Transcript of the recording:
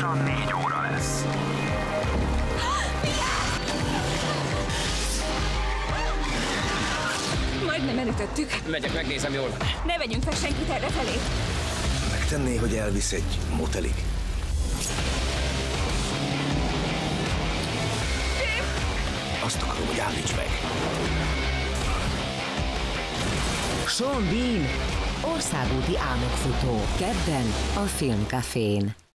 lassan négy óra lesz. Majdnem elütöttük. Megyek, megnézem jól. Ne vegyünk fel senkit erre felé. Megtenné, hogy elvisz egy motelig? Azt akarom, hogy állíts meg. Sean Bean, országúti álmokfutó. Kedden a Filmcafén.